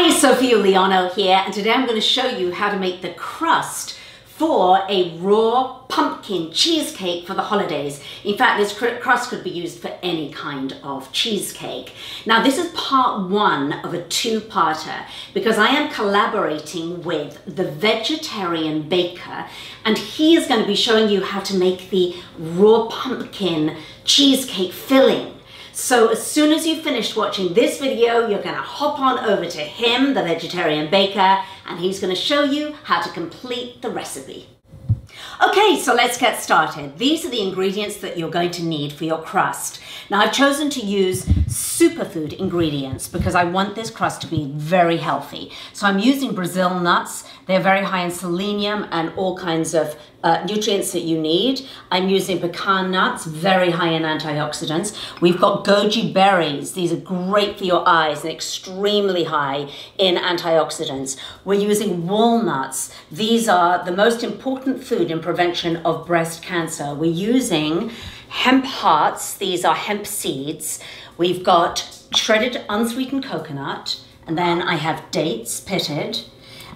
Hi, Sophie Uliano here, and today I'm going to show you how to make the crust for a raw pumpkin cheesecake for the holidays. In fact, this crust could be used for any kind of cheesecake. Now, this is part one of a two-parter because I am collaborating with the vegetarian baker and he is going to be showing you how to make the raw pumpkin cheesecake filling. So as soon as you've finished watching this video, you're gonna hop on over to him, the vegetarian baker, and he's gonna show you how to complete the recipe. Okay, so let's get started. These are the ingredients that you're going to need for your crust. Now I've chosen to use superfood ingredients because I want this crust to be very healthy. So I'm using Brazil nuts. They're very high in selenium and all kinds of uh, nutrients that you need. I'm using pecan nuts, very high in antioxidants. We've got goji berries. These are great for your eyes and extremely high in antioxidants. We're using walnuts. These are the most important food in prevention of breast cancer. We're using hemp hearts. These are hemp seeds. We've got shredded unsweetened coconut. And then I have dates pitted.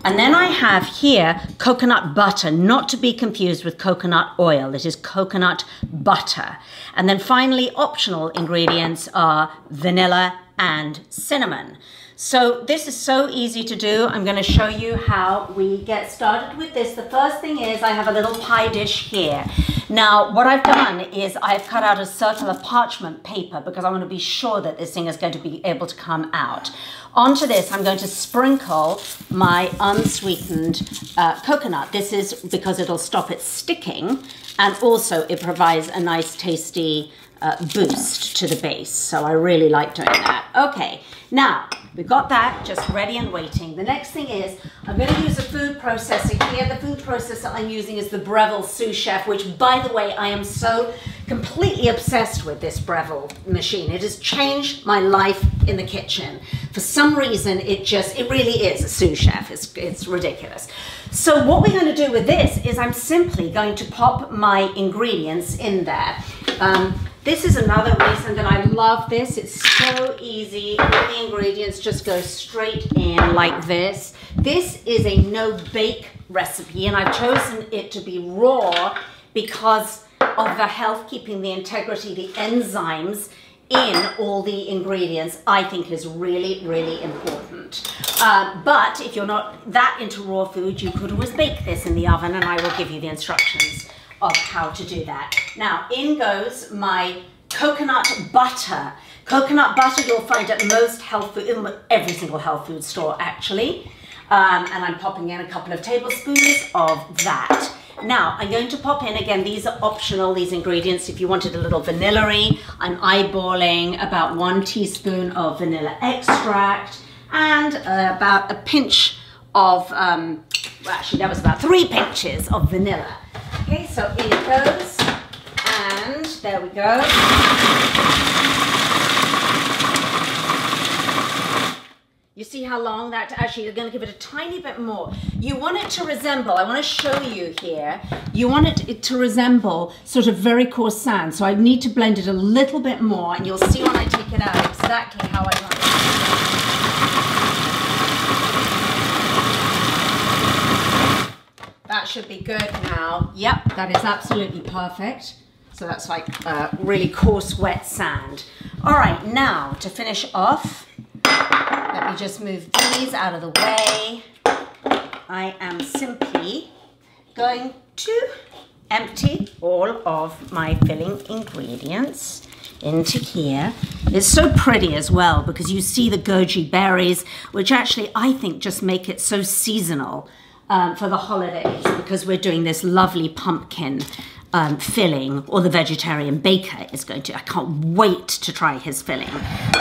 And then I have here coconut butter, not to be confused with coconut oil. It is coconut butter. And then finally, optional ingredients are vanilla and cinnamon. So this is so easy to do. I'm going to show you how we get started with this. The first thing is I have a little pie dish here. Now, what I've done is I've cut out a circle of parchment paper because I want to be sure that this thing is going to be able to come out. Onto this, I'm going to sprinkle my unsweetened uh, coconut. This is because it'll stop it sticking and also it provides a nice tasty uh, boost to the base. So I really like doing that. Okay, now we've got that just ready and waiting. The next thing is I'm going to use a food processor here. The food processor I'm using is the Breville Sous Chef, which by the way, I am so completely obsessed with this Breville machine. It has changed my life in the kitchen. For some reason, it just, it really is a sous chef. It's, it's ridiculous. So what we're going to do with this is I'm simply going to pop my ingredients in there. Um, this is another reason that I love this. It's so easy. All the ingredients just go straight in like this. This is a no-bake recipe, and I've chosen it to be raw because of the health, keeping the integrity, the enzymes in all the ingredients, I think is really, really important. Uh, but if you're not that into raw food, you could always bake this in the oven, and I will give you the instructions of how to do that. Now, in goes my coconut butter. Coconut butter you'll find at most health food, in every single health food store actually. Um, and I'm popping in a couple of tablespoons of that. Now, I'm going to pop in, again, these are optional, these ingredients. If you wanted a little vanilla I'm eyeballing about one teaspoon of vanilla extract and uh, about a pinch of, um, well, actually that was about three pinches of vanilla. Okay, so in it goes. And there we go. You see how long that, actually you're gonna give it a tiny bit more. You want it to resemble, I wanna show you here, you want it to resemble sort of very coarse sand. So I need to blend it a little bit more and you'll see when I take it out exactly how I want it. That should be good now. Yep, that is absolutely perfect. So that's like uh, really coarse wet sand. All right, now to finish off, let me just move these out of the way. I am simply going to empty all of my filling ingredients into here. It's so pretty as well because you see the goji berries, which actually I think just make it so seasonal um, for the holidays because we're doing this lovely pumpkin um, filling, or the vegetarian baker is going to. I can't wait to try his filling.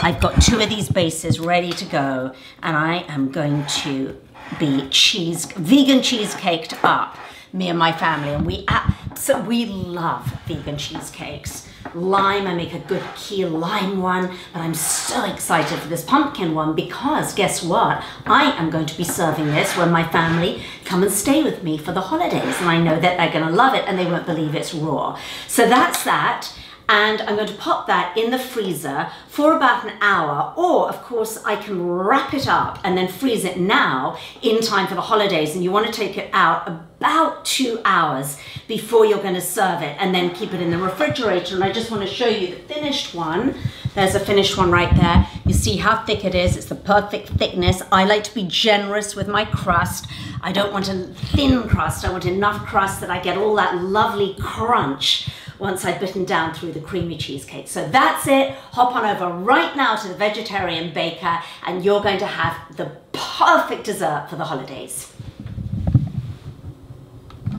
I've got two of these bases ready to go, and I am going to be cheese, vegan cheesecaked up, me and my family, and we, so we love vegan cheesecakes lime. I make a good key lime one, but I'm so excited for this pumpkin one because guess what? I am going to be serving this when my family come and stay with me for the holidays. And I know that they're gonna love it and they won't believe it's raw. So that's that. And I'm going to pop that in the freezer for about an hour or of course I can wrap it up and then freeze it now in time for the holidays. And you want to take it out about two hours before you're going to serve it and then keep it in the refrigerator. And I just want to show you the finished one. There's a finished one right there. You see how thick it is? It's the perfect thickness. I like to be generous with my crust. I don't want a thin crust. I want enough crust that I get all that lovely crunch once I've bitten down through the creamy cheesecake. So that's it. Hop on over right now to the Vegetarian Baker and you're going to have the perfect dessert for the holidays.